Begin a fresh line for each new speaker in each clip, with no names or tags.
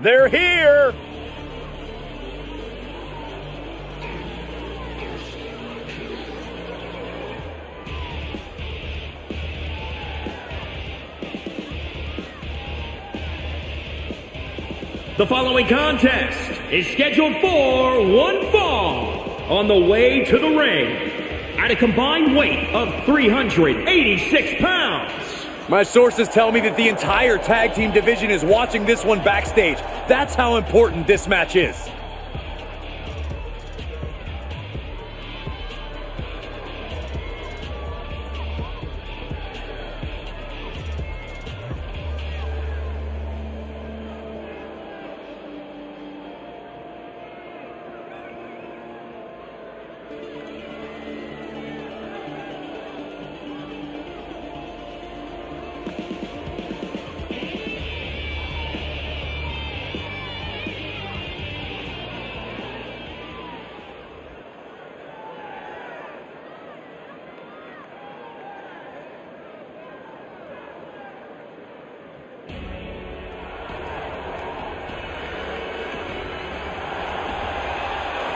They're here.
The following contest is scheduled for one fall on the way to the ring at a combined weight of 386 pounds.
My sources tell me that the entire tag team division is watching this one backstage. That's how important this match is.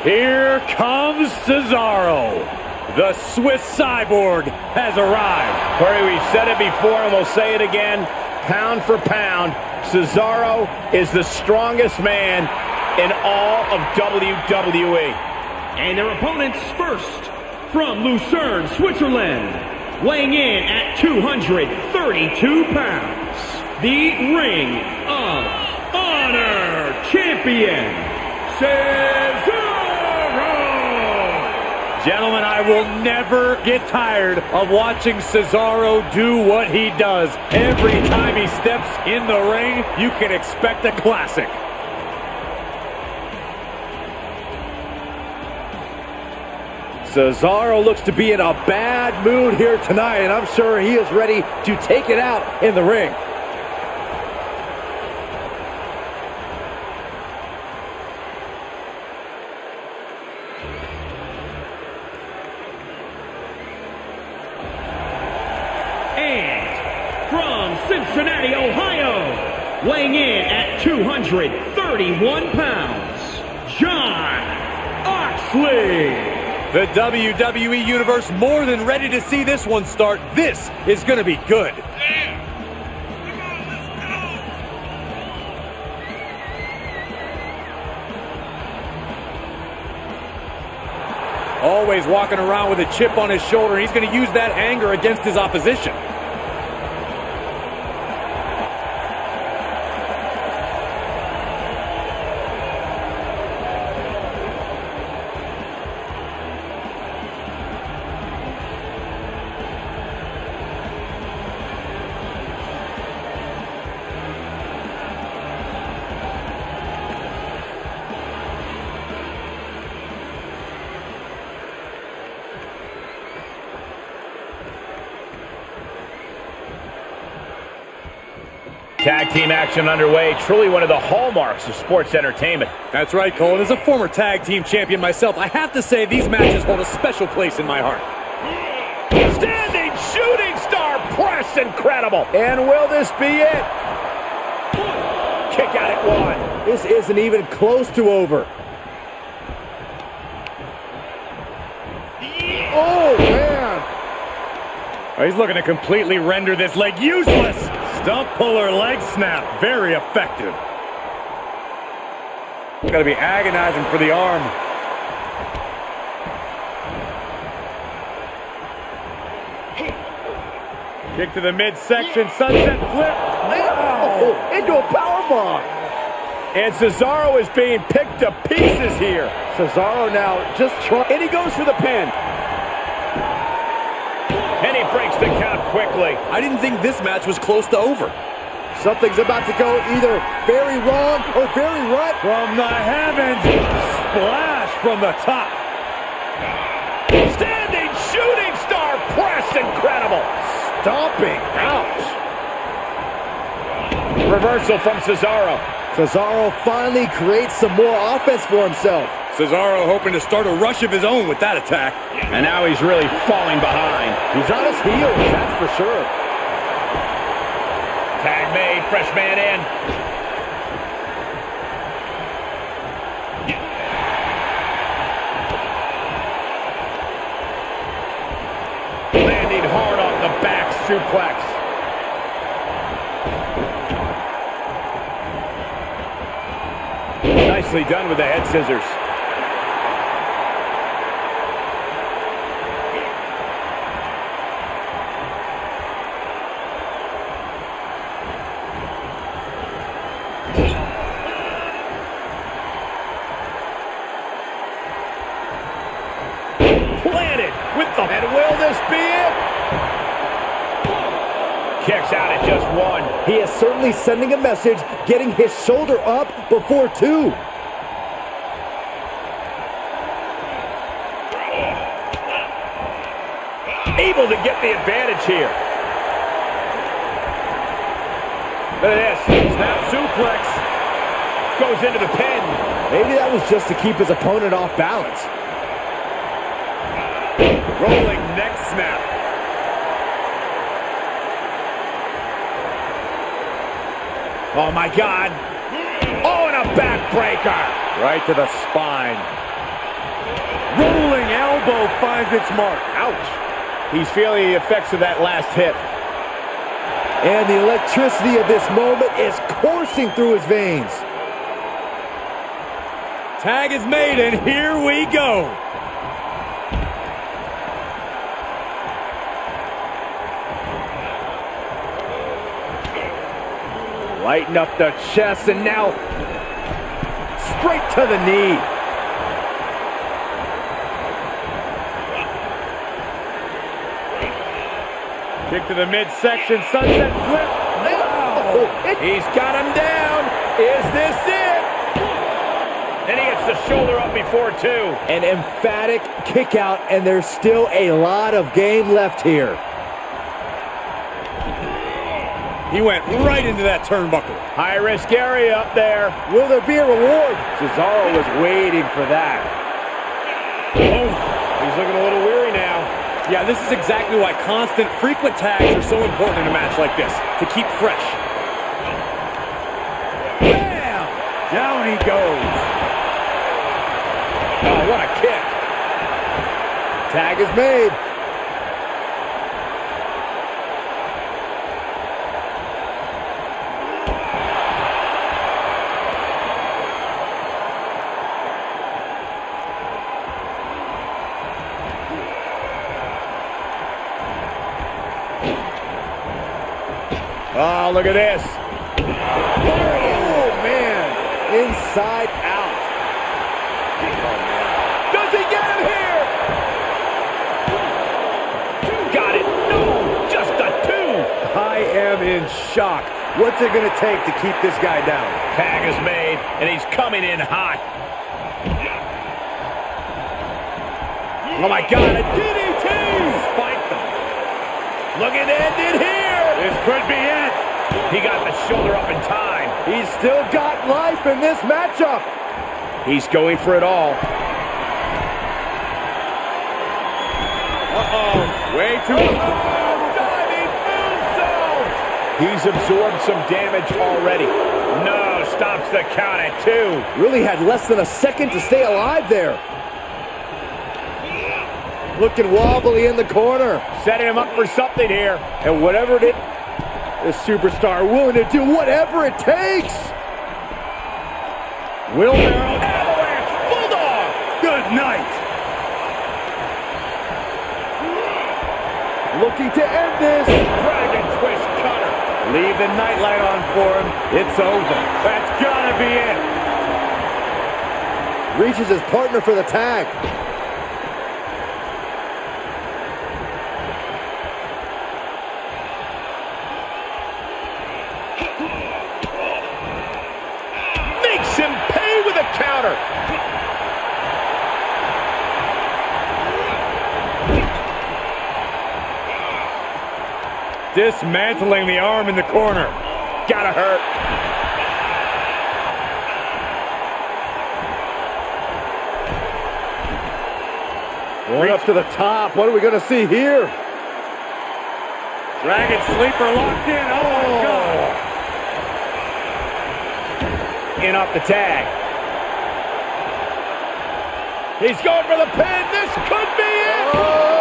Here comes Cesaro. The Swiss cyborg has arrived.
Corey, we've said it before and we'll say it again. Pound for pound, Cesaro is the strongest man in all of WWE.
And their opponents first, from Lucerne, Switzerland, weighing in at 232 pounds, the Ring of Honor Champion, Cesaro!
Gentlemen, I will never get tired of watching Cesaro do what he does. Every time he steps in the ring, you can expect a classic.
Cesaro looks to be in a bad mood here tonight, and I'm sure he is ready to take it out in the ring.
Cincinnati, Ohio, weighing in at 231 pounds, Jon Moxley.
The WWE Universe more than ready to see this one start. This is going to be good. Always walking around with a chip on his shoulder. He's going to use that anger against his opposition.
Tag team action underway. Truly one of the hallmarks of sports entertainment.
That's right, Cole. And as a former tag team champion myself, I have to say these matches hold a special place in my heart.
Standing shooting star press. Incredible. And will this be it? Kick out at one.
This isn't even close to over. Oh, man.
Oh, he's looking to completely render this leg useless. Stump puller leg snap. Very effective. Got to be agonizing for the arm. Kick to the midsection. Sunset flip.
Oh, into a powerbomb.
And Cesaro is being picked to pieces here.
Cesaro now just trying.
And he goes for the pin. And he breaks the count quickly.
I didn't think this match was close to over.
Something's about to go either very wrong or very right.
From the heavens. Splash from the top.
Standing shooting star press. Incredible.
Stomping.
Ouch. Reversal from Cesaro.
Cesaro finally creates some more offense for himself.
Cesaro hoping to start a rush of his own with that attack.
And now he's really falling behind.
He's on his heels, that's for sure.
Tag made, fresh man in. Landing hard on the back suplex. Nicely done with the head scissors. Kicks out at just one.
He is certainly sending a message, getting his shoulder up before two.
Able to get the advantage here. Look at this. Snap suplex. Goes into the pin.
Maybe that was just to keep his opponent off balance.
Rolling neck snap. Oh my God. Oh, and a backbreaker.
Right to the spine. Rolling elbow finds its mark.
Ouch. He's feeling the effects of that last hit.
And the electricity of this moment is coursing through his veins.
Tag is made, and here we go.
Lighten up the chest, and now straight to the knee.
Kick to the midsection, sunset flip.
It-
He's got him down. Is this it? And he gets the shoulder up before two.
An emphatic kick out, and there's still a lot of game left here.
He went right into that turnbuckle.
High risk area up there.
Will there be a reward?
Cesaro was waiting for that. Oh, he's looking a little weary now.
Yeah, this is exactly why constant, frequent tags are so important in a match like this, to keep fresh.
Bam! Down he goes.
Oh, what a kick.
Tag is made.
Oh, look at this.
Oh, man. Inside out.
Does he get him here? Got it. No, just a two.
I am in shock. What's it going to take to keep this guy down?
Tag is made, and he's coming in hot. Oh, my God, a DDT. Spiked him. Looking to end.
Could be it.
He got the shoulder up in time.
He's still got life in this matchup.
He's going for it all.
Uh-oh. Way too...
Diving moonsault. He's absorbed some damage already. No, stops the count at two.
Really had less than a second to stay alive there. Looking wobbly in the corner.
Setting him up for something here.
And whatever it is, the superstar willing to do whatever it takes.
Wheelbarrow avalanche bulldog.
Good night.
Looking to end this.
Dragon twist cutter.
Leave the nightlight on for him. It's over. That's gotta be it.
Reaches his partner for the tag.
Dismantling the arm in the corner.
Gotta hurt.
Going up to the top. What are we going to see here?
Dragon sleeper locked in. Oh, my oh. God.
In off the tag. He's going for the pin. This could be it.
Oh.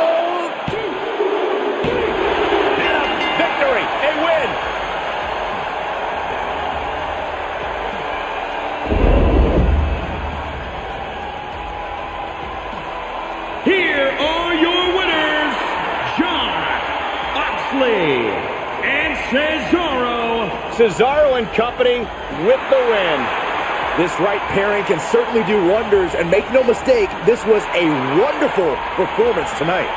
Cesaro and company with the win.
This right pairing can certainly do wonders, and make no mistake, this was a wonderful performance tonight.